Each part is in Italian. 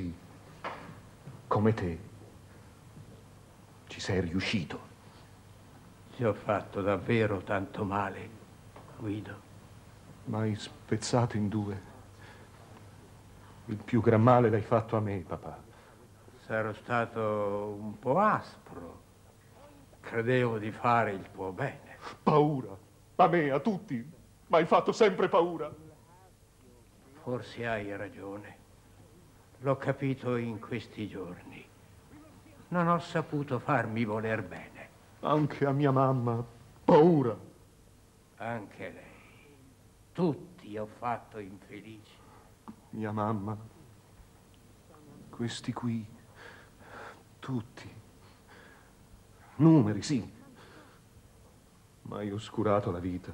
sì, come te, ci sei riuscito. Ti ho fatto davvero tanto male, Guido. M'hai spezzato in due. Il più gran male l'hai fatto a me, papà. Sarò stato un po' aspro. Credevo di fare il tuo bene. Paura. A me, a tutti. M'hai fatto sempre paura. Forse hai ragione. L'ho capito in questi giorni. Non ho saputo farmi voler bene. Anche a mia mamma. Paura. Anche lei. Tutti ho fatto infelici. Mia mamma. Questi qui. Tutti. Numeri, sì. Ma hai oscurato la vita.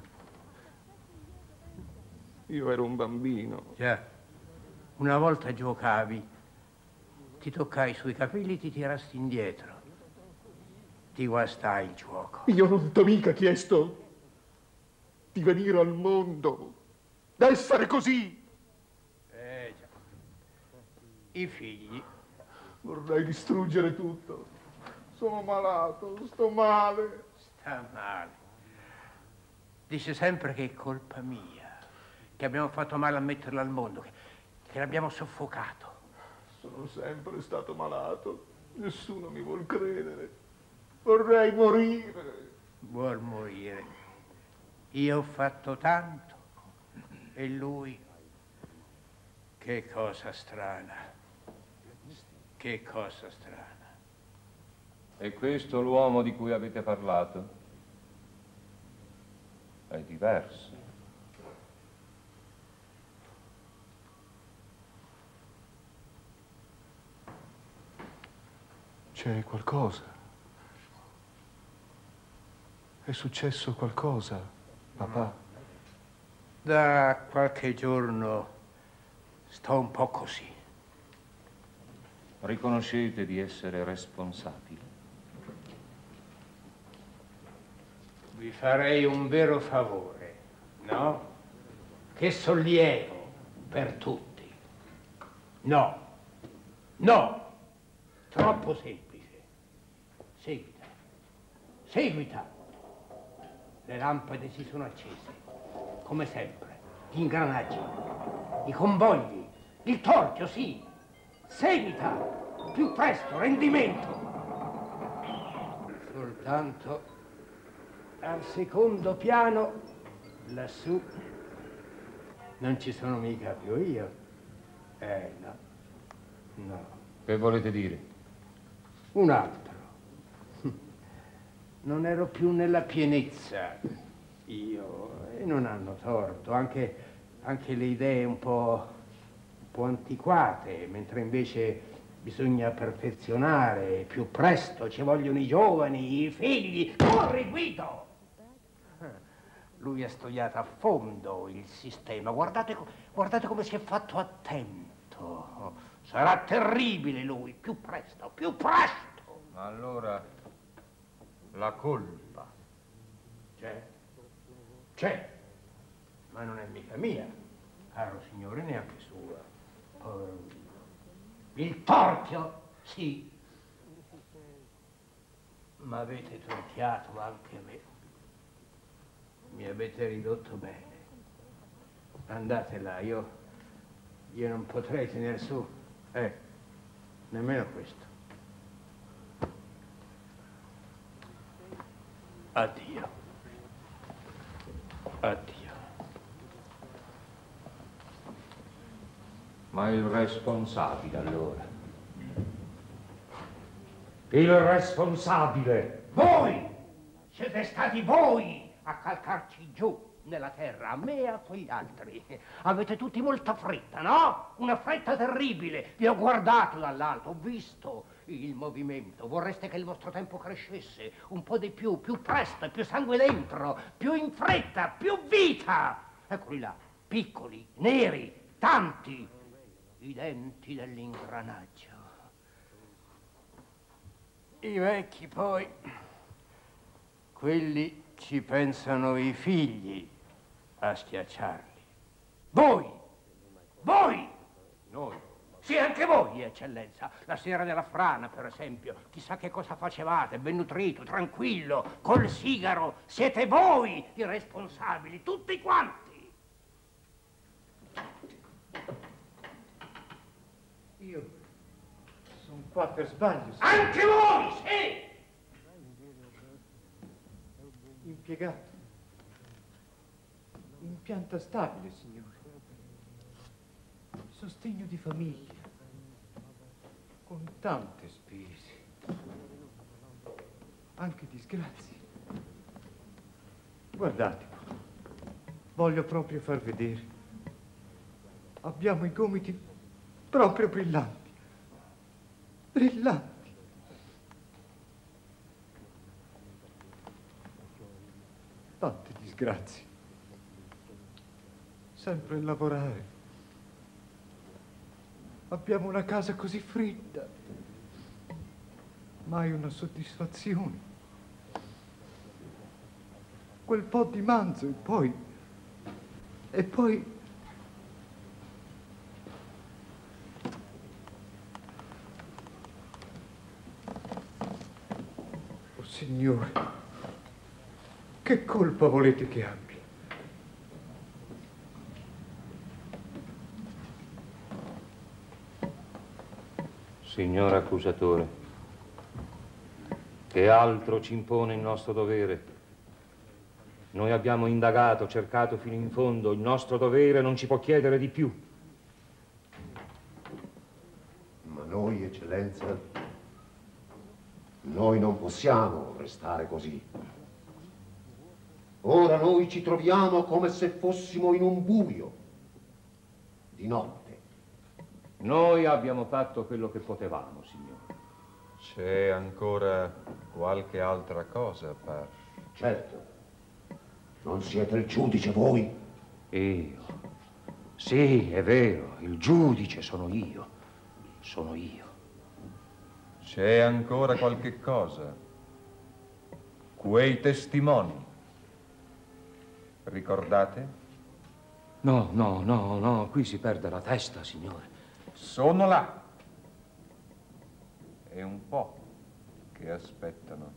Io ero un bambino. Già, una volta giocavi, ti toccai sui capelli e ti tirasti indietro. Ti guastai il gioco. Io non t'ho mica chiesto di venire al mondo, d'essere così. Eh già. I figli. Vorrei distruggere tutto. Sono malato, sto male. Sta male. Dice sempre che è colpa mia, che abbiamo fatto male a metterlo al mondo, che, che l'abbiamo soffocato. Sono sempre stato malato. Nessuno mi vuol credere. Vorrei morire. Vuol morire. Io ho fatto tanto e lui. Che cosa strana. Che cosa strana. È questo l'uomo di cui avete parlato? È diverso. C'è qualcosa. È successo qualcosa, papà. Da qualche giorno sto un po' così. Riconoscete di essere responsabili? Vi farei un vero favore, no? Che sollievo per tutti. No, no, troppo semplice. Seguita, seguita. Le lampade si sono accese, come sempre. Gli ingranaggi, i convogli, il torchio, sì. Seguita, più presto, rendimento. Soltanto al secondo piano, lassù, non ci sono mica più io. Eh, no. No. Che volete dire? Un altro. Non ero più nella pienezza io e non hanno torto, anche, anche le idee un po', un po' antiquate, mentre invece bisogna perfezionare più presto, ci vogliono i giovani, i figli. Corri, Guido! Lui ha studiato a fondo il sistema. Guardate, guardate come si è fatto attento. Sarà terribile lui, più presto, più presto. Ma allora la colpa C'è, c'è, ma non è mica mia, caro signore, neanche sua. Povero Guido. Il torchio, sì, ma avete torchiato anche me. Mi avete ridotto bene. Andate là, io, io non potrei tenere su, eh, nemmeno questo. Addio. Addio. Ma il responsabile allora? Il responsabile. Voi! Siete stati voi a calcarci giù nella terra, a me e a quegli altri. Avete tutti molta fretta, no? Una fretta terribile. Vi ho guardato dall'alto, ho visto il movimento. Vorreste che il vostro tempo crescesse un po' di più, più presto, più sangue dentro, più in fretta, più vita. Eccoli là, piccoli, neri, tanti, i denti dell'ingranaggio. I vecchi poi, quelli ci pensano i figli a schiacciarli. Voi, voi, Noi? Sì, anche voi, eccellenza. La sera della frana, per esempio. Chissà che cosa facevate, ben nutrito, tranquillo, col sigaro. Siete voi i responsabili, tutti quanti. Io sono qua per sbaglio. signor. Anche voi, sì! Impiegato. In pianta stabile, signore. Sostegno di famiglia. Con tante spese. Anche disgrazie. Guardate. Voglio proprio far vedere. Abbiamo i gomiti proprio brillanti. Brillanti. Tante disgrazie. Sempre a lavorare. Abbiamo una casa così fredda. Mai una soddisfazione. Quel po' di manzo e poi... E poi... Oh Signore, che colpa volete che abbia? Signor accusatore, che altro ci impone il nostro dovere? Noi abbiamo indagato, cercato fino in fondo, il nostro dovere non ci può chiedere di più. Ma noi, eccellenza, noi non possiamo restare così. Ora noi ci troviamo come se fossimo in un buio, di notte. Noi abbiamo fatto quello che potevamo, signore. C'è ancora qualche altra cosa fare. Certo, non siete il giudice voi? Io. Sì, è vero, il giudice sono io. Sono io. C'è ancora qualche cosa. Quei testimoni. Ricordate? No, no, no, no, qui si perde la testa, signore. Sono là. È un po' che aspettano.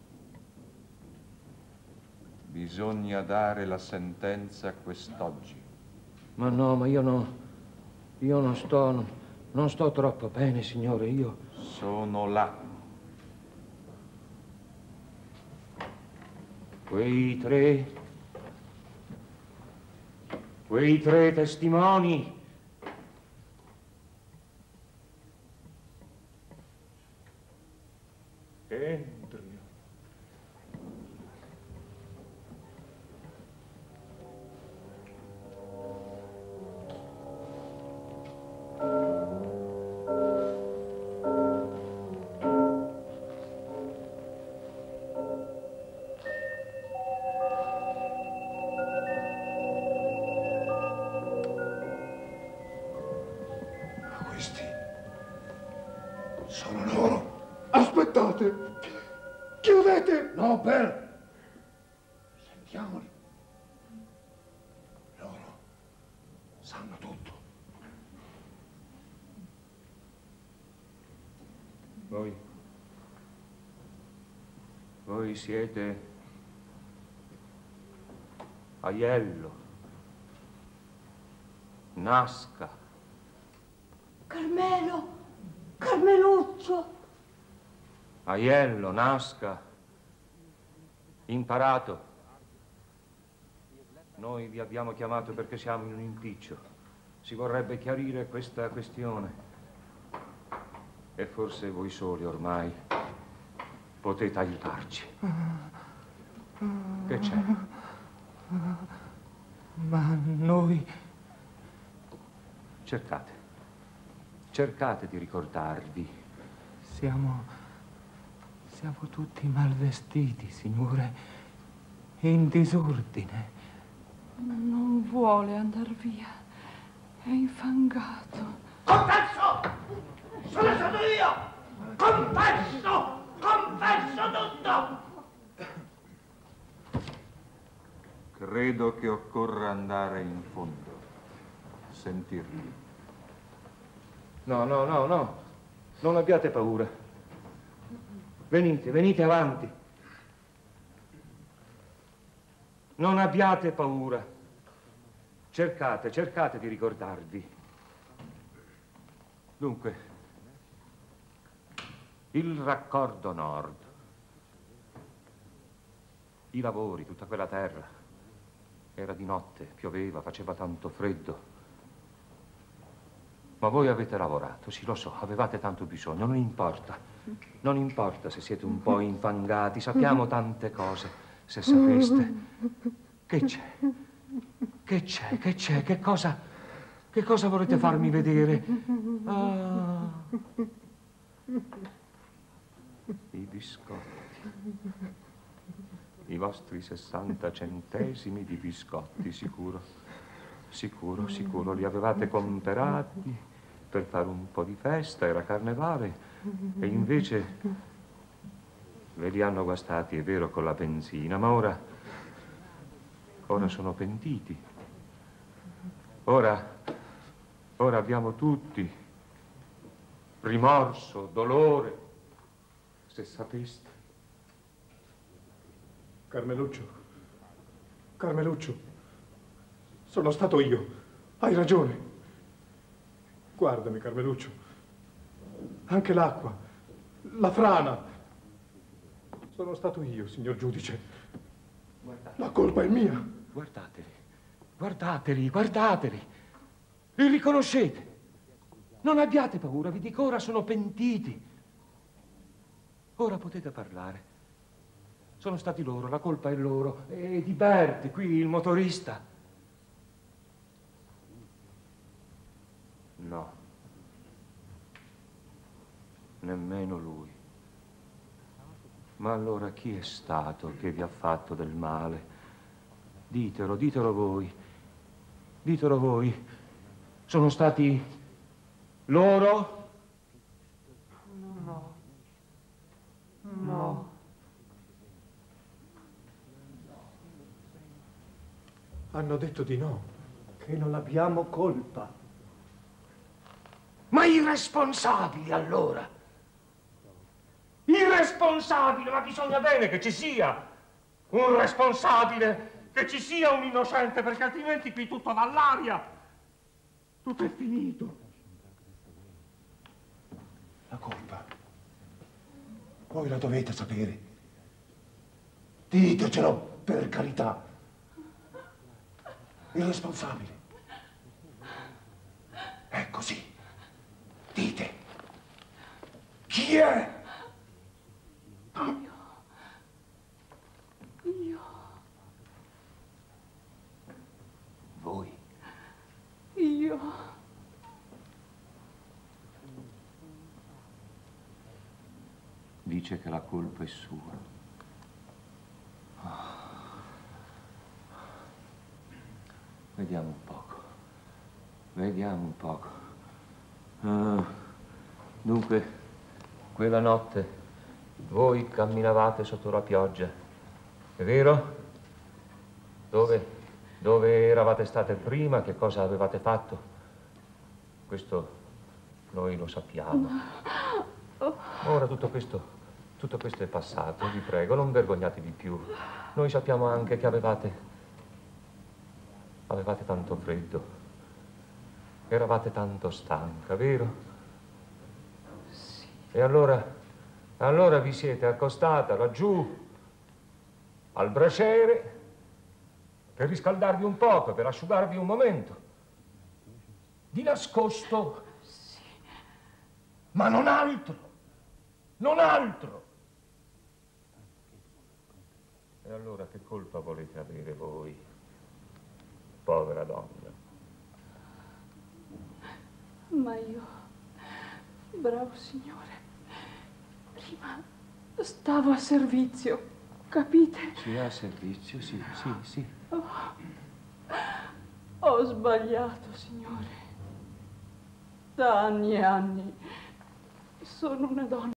Bisogna dare la sentenza quest'oggi. Ma no, ma io no. Io non sto. Non sto troppo bene, signore. Io. Sono là. Quei tre. Quei tre testimoni. Aspettate! Chiudete! No, per... Sentiamoli. Loro sanno tutto. Voi. Voi siete. Aiello. Nasca. Carmelo, Carmeluccio, Aiello, Nasca. Imparato. Noi vi abbiamo chiamato perché siamo in un impiccio. Si vorrebbe chiarire questa questione. E forse voi soli ormai potete aiutarci. Che c'è? Ma noi... Cercate. Cercate di ricordarvi. Siamo... Siamo tutti malvestiti, signore. In disordine. non vuole andar via. È infangato. Confesso! Sono stato io! Confesso! Confesso tutto! Credo che occorra andare in fondo, sentirli. No, no, no, no. Non abbiate paura. Venite, venite avanti. Non abbiate paura. Cercate, cercate di ricordarvi. Dunque, il raccordo nord, i lavori, tutta quella terra. Era di notte, pioveva, faceva tanto freddo. Ma voi avete lavorato, sì, lo so, avevate tanto bisogno, non importa. Non importa se siete un po' infangati, sappiamo tante cose, se sapeste. Che c'è? Che c'è? Che c'è? Che cosa? Che cosa volete farmi vedere? Ah. I biscotti. I vostri 60 centesimi di biscotti, sicuro. Sicuro, sicuro, li avevate comperati per fare un po' di festa, era carnevale, e invece ve li hanno guastati, è vero, con la benzina, ma ora, ora sono pentiti. Ora, ora abbiamo tutti rimorso, dolore, se sapeste. Carmeluccio, Carmeluccio, sono stato io, hai ragione. Guardami, Carmeluccio. Anche l'acqua, la frana. Sono stato io, signor giudice. Guardate. La colpa è mia. Guardateli, guardateli, guardateli. Li riconoscete. Non abbiate paura, vi dico, ora sono pentiti. Ora potete parlare. Sono stati loro, la colpa è loro. E di Berti, qui il motorista. No. Nemmeno lui. Ma allora chi è stato che vi ha fatto del male? Ditelo, ditelo voi. Ditelo voi. Sono stati loro? No. No. Hanno detto di no, che non abbiamo colpa. Ma i allora? I responsabili, ma bisogna bene che ci sia un responsabile, che ci sia un innocente, perché altrimenti qui tutto va all'aria. Tutto è finito. La colpa. Voi la dovete sapere. Ditecelo per carità. Il responsabile. È così. Dite. È? Io. Voi. Io. Dice che la colpa è sua. Vediamo un poco. Vediamo un poco. Ah, dunque, quella notte voi camminavate sotto la pioggia, è vero? Dove, dove eravate state prima? Che cosa avevate fatto? Questo noi lo sappiamo. Ora tutto questo, tutto questo è passato, vi prego, non vergognatevi più. Noi sappiamo anche che avevate, avevate tanto freddo. Eravate tanto stanca, vero? E allora, allora vi siete accostata laggiù al braciere per riscaldarvi un poco, per asciugarvi un momento. Di nascosto. Sì. Ma non altro. Non altro. E allora che colpa volete avere voi, povera donna? Ma io, bravo signore, prima stavo a servizio, capite? Sì, a servizio, sì, sì, sì. Oh, ho sbagliato, signore. Da anni e anni sono una donna